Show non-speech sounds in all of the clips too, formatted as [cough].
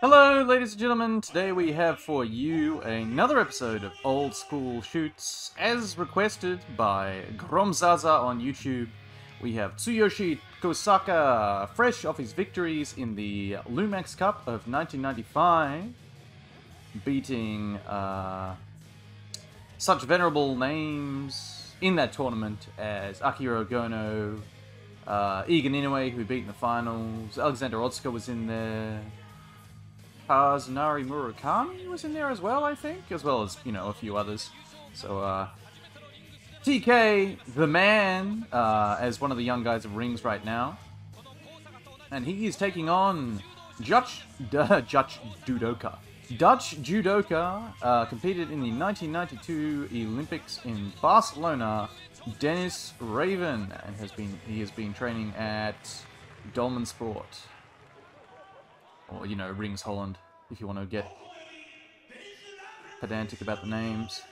Hello, ladies and gentlemen. Today we have for you another episode of Old School Shoots, as requested by Gromzaza on YouTube. We have Tsuyoshi Kohsaka, fresh off his victories in the Lumax Cup of 1995, beating uh, such venerable names in that tournament as Akira Gono, uh, Egan Inoue, who beat in the finals, Alexander Otsuka was in there, Kazunari Murakami was in there as well, I think, as well as, you know, a few others. So, uh, TK, the man, uh, as one of the young guys of Rings right now. And he is taking on Dutch, Dutch [laughs] Judoka. Dutch Judoka uh, competed in the 1992 Olympics in Barcelona. Dennis Raven and has been he has been training at Dolman Sport or you know Rings Holland, if you want to get pedantic about the names.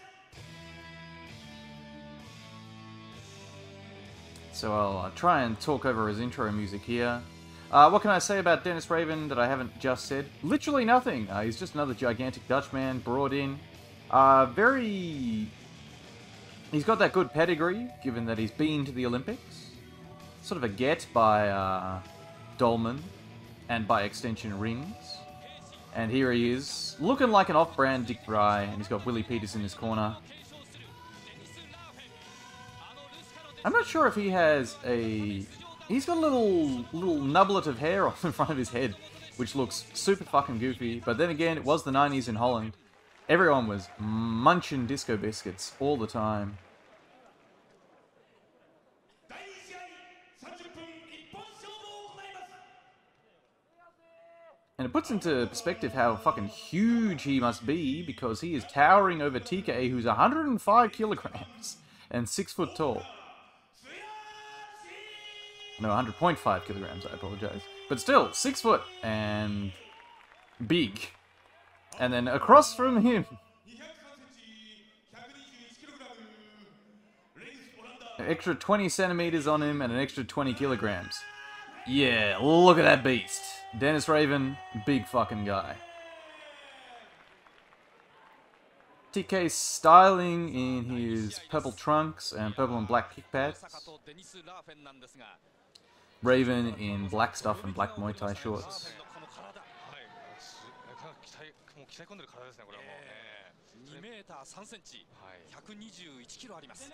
So I'll uh, try and talk over his intro music here. Uh, what can I say about Dennis Raven that I haven't just said? Literally nothing. Uh, he's just another gigantic Dutchman brought in. Uh, very... He's got that good pedigree, given that he's been to the Olympics. Sort of a get by uh, Dolman, and by extension Rings. And here he is, looking like an off-brand Dick Vrij, and he's got Willy Peeters in his corner. I'm not sure if he has a... He's got a little little nublet of hair [laughs] off in front of his head, which looks super fucking goofy. But then again, it was the 90s in Holland. Everyone was munching disco biscuits all the time. And it puts into perspective how fucking huge he must be because he is towering over TK, who's 105 kilograms and 6 foot tall. No, 100.5 kilograms, I apologize. But still, 6 foot and big. And then across from him, an extra 20 centimeters on him and an extra 20 kilograms. Yeah, look at that beast. Dennis Raven, big fucking guy. TK styling in his purple trunks and purple and black kick pads. Raven in black stuff and black Muay Thai shorts.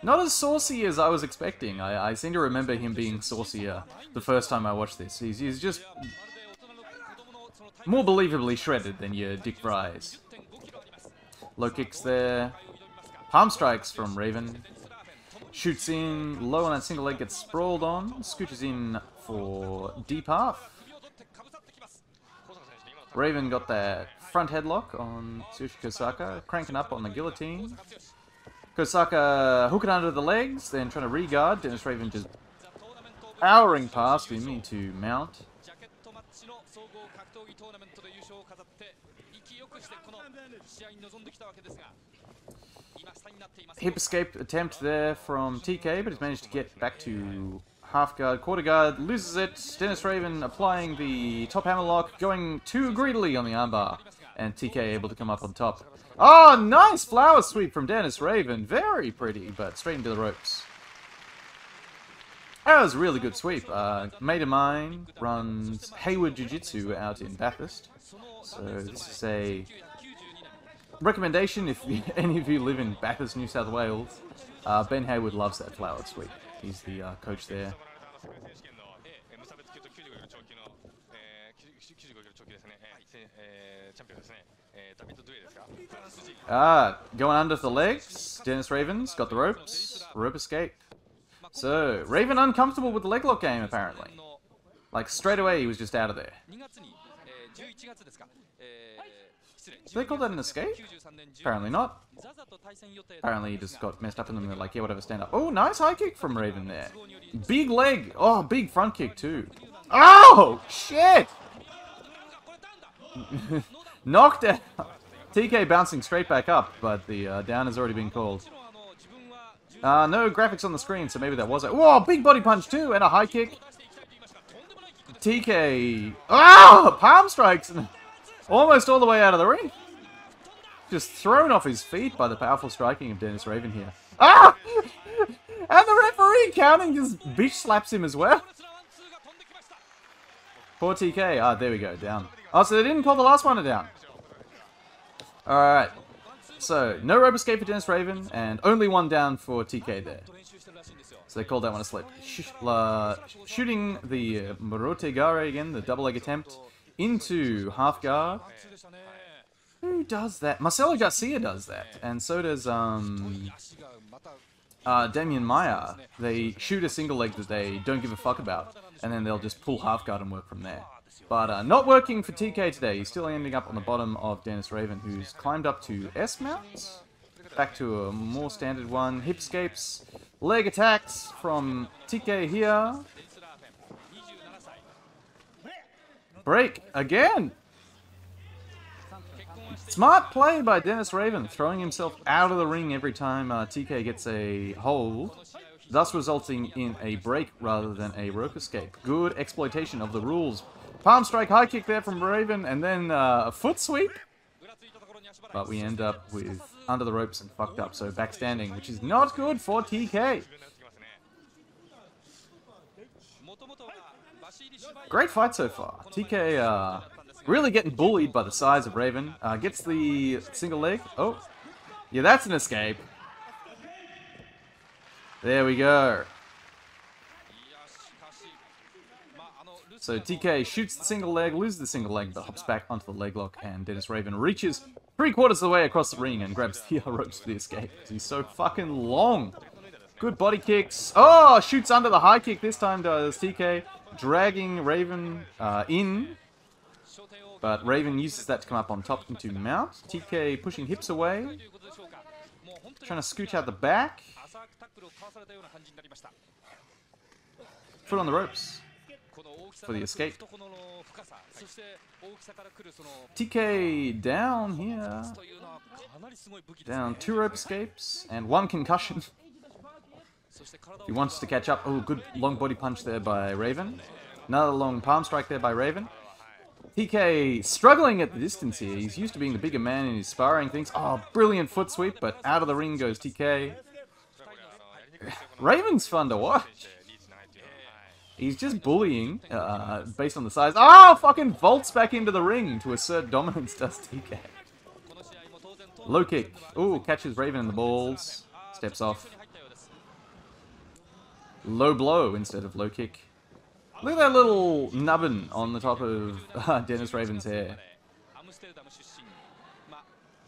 Not as saucy as I was expecting. I, I seem to remember him being saucier the first time I watched this. He's, he's just more believably shredded than your Dick Vrijs. Low kicks there. Palm strikes from Raven. Shoots in, low on that single leg, gets sprawled on. Scooches in for deep half. Raven got that front headlock on Tsuyoshi Kohsaka, cranking up on the guillotine. Kohsaka hooking under the legs, then trying to regard. Dennis Raven just powering past him into mount. Hip escape attempt there from TK, but he's managed to get back to half guard, quarter guard, loses it. Dennis Raven applying the top hammer lock, going too greedily on the armbar, and TK able to come up on top. Oh, nice flower sweep from Dennis Raven. Very pretty, but straight into the ropes. That was a really good sweep. Uh, mate of mine runs Hayward Jiu-Jitsu out in Bathurst. So this is a recommendation if [laughs] any of you live in Bathurst, New South Wales. Uh, ben Hayward loves that flower sweep. He's the uh, coach there. Ah, going under the legs. Dennis Ravens got the ropes. Rope escape. So, Raven uncomfortable with the leg lock game, apparently. Like, straight away he was just out of there. Do they call that an escape? Apparently not. Apparently he just got messed up in then they're like, yeah, whatever, stand up. Oh, nice high kick from Raven there. Big leg. Oh, big front kick too. Oh, shit! [laughs] Knocked out. TK bouncing straight back up, but the uh, down has already been called. Uh, no graphics on the screen, so maybe that was it. Whoa, big body punch too, and a high kick. TK. Ah, palm strikes. [laughs] Almost all the way out of the ring. Just thrown off his feet by the powerful striking of Dennis Raven here. Ah! [laughs] And the referee counting just bitch slaps him as well. Poor TK. Ah, there we go. Down. Oh, so they didn't call the last one down. Alright. So, no rope for Dennis Raven, and only one down for TK there. So they called that one a slip. Sh shooting the uh, Morote Gari again, the double leg attempt, into half guard. Who does that? Marcelo Garcia does that, and so does um, uh, Damian Maia. They shoot a single leg that they don't give a fuck about, and then they'll just pull half guard and work from there. But uh, not working for TK today. He's still ending up on the bottom of Dennis Raven, who's climbed up to S mount. Back to a more standard one. Hip escapes. Leg attacks from TK here. Break again. Smart play by Dennis Raven, throwing himself out of the ring every time uh, TK gets a hold, thus resulting in a break rather than a rope escape. Good exploitation of the rules. Palm strike high kick there from Raven, and then uh, a foot sweep. But we end up with under the ropes and fucked up, so backstanding, which is not good for TK. Great fight so far. TK uh, Really getting bullied by the size of Raven. Uh, gets the single leg. Oh. Yeah, that's an escape. There we go. So TK shoots the single leg, loses the single leg, but hops back onto the leg lock, and Dennis Raven reaches three quarters of the way across the ring and grabs the [laughs] ropes for the escape. He's so fucking long. Good body kicks. Oh, shoots under the high kick this time does TK, dragging Raven uh, in but Raven uses that to come up on top into mount. TK pushing hips away. Trying to scooch out the back. Foot on the ropes for the escape. TK down here. Down two rope escapes and one concussion. [laughs] he wants to catch up. Oh, good long body punch there by Raven. Another long palm strike there by Raven. TK struggling at the distance here. He's used to being the bigger man in his sparring things. Oh, brilliant foot sweep, but out of the ring goes TK. [laughs] Raven's fun to watch. He's just bullying uh, based on the size. Oh, fucking vaults back into the ring to assert dominance, [laughs] does TK. Low kick. Ooh, catches Raven in the balls. Steps off. Low blow instead of low kick. Look at that little nubbin on the top of [laughs] uh, Dennis Raven's hair.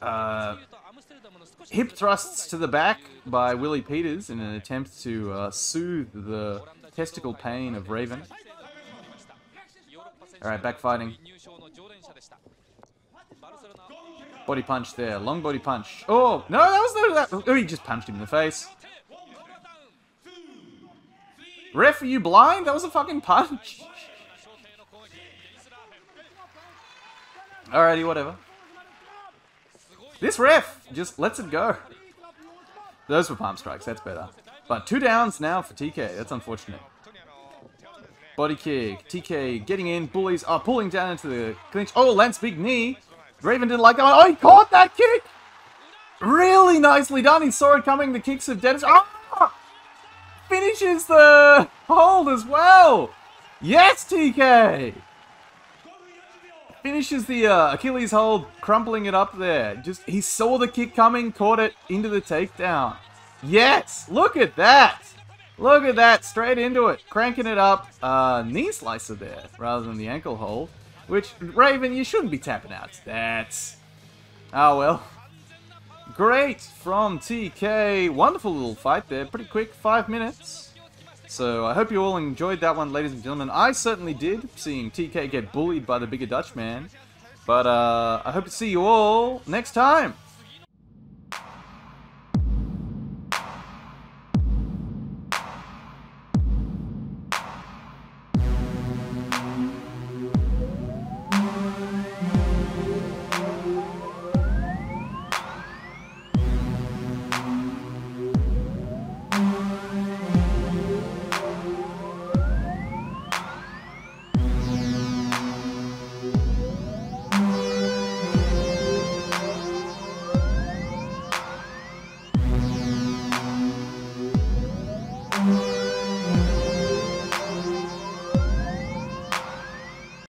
Uh, hip thrusts to the back by Willy Peeters in an attempt to uh, soothe the testicle pain of Raven. Alright, backfighting. Body punch there. Long body punch. Oh, no, that was the... That, oh, he just punched him in the face. Ref, are you blind? That was a fucking punch. Alrighty, whatever. This ref just lets it go. Those were palm strikes, that's better. But two downs now for TK, that's unfortunate. Body kick, TK getting in, bullies are pulling down into the clinch. Oh, Lance big knee. Raven didn't like it. Oh, he caught that kick! Really nicely done. He saw it coming. The kicks of Dennis. Oh! finishes the hold as well. Yes, TK! Finishes the uh, Achilles hold, crumpling it up there. Just He saw the kick coming, caught it into the takedown. Yes! Look at that! Look at that, straight into it, cranking it up. Uh, knee slicer there, rather than the ankle hold. Which, Raven, you shouldn't be tapping out. That's... Oh well. Great from TK. Wonderful little fight there. Pretty quick, five minutes. So I hope you all enjoyed that one, ladies and gentlemen. I certainly did, seeing TK get bullied by the bigger Dutch man. But uh, I hope to see you all next time.